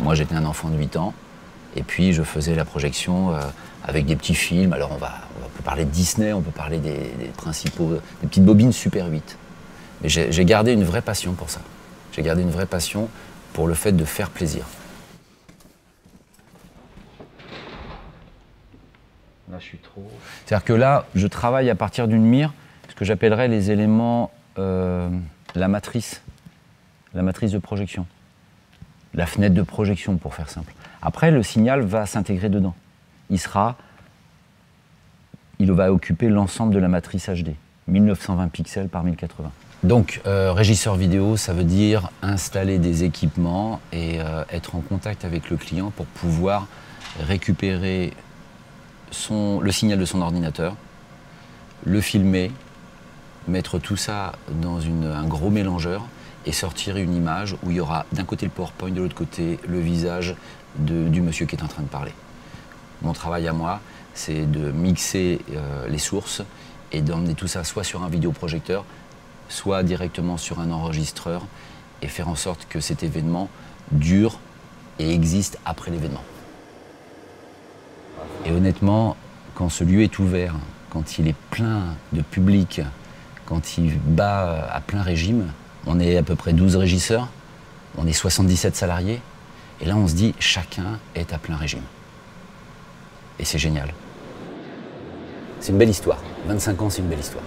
Moi, j'étais un enfant de 8 ans. Et puis, je faisais la projection euh, avec des petits films. Alors, on, va, on peut parler de Disney, on peut parler des, des principaux, des petites bobines Super 8. Mais j'ai j'ai gardé une vraie passion pour ça. J'ai gardé une vraie passion pour le fait de faire plaisir. Là, je suis trop. C'est-à-dire que là, je travaille à partir d'une mire, ce que j'appellerais les éléments, euh, la matrice, la matrice de projection, la fenêtre de projection, pour faire simple. Après, le signal va s'intégrer dedans. Il sera, il va occuper l'ensemble de la matrice HD, 1920 pixels par 1080. Donc, euh, régisseur vidéo, ça veut dire installer des équipements et euh, être en contact avec le client pour pouvoir récupérer le signal de son ordinateur, le filmer, mettre tout ça dans un gros mélangeur et sortir une image où il y aura d'un côté le PowerPoint, de l'autre côté le visage du monsieur qui est en train de parler. Mon travail à moi, c'est de mixer euh, les sources et d'emmener tout ça soit sur un vidéoprojecteur, soit directement sur un enregistreur et faire en sorte que cet événement dure et existe après l'événement. Et honnêtement, quand ce lieu est ouvert, quand il est plein de public, quand il bat à plein régime, on est à peu près 12 régisseurs, on est 77 salariés, et là on se dit chacun est à plein régime. Et c'est génial. C'est une belle histoire. 25 ans, c'est une belle histoire.